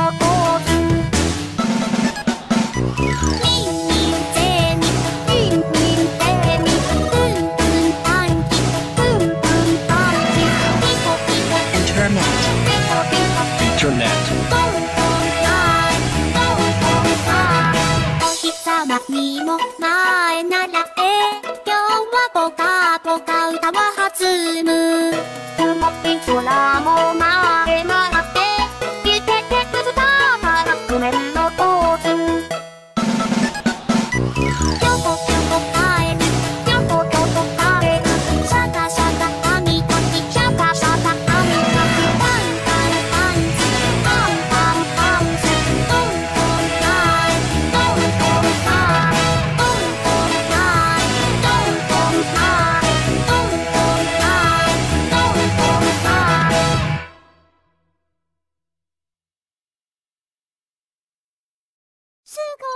のポーズにも前ならえきょうはポカかう歌は弾むすご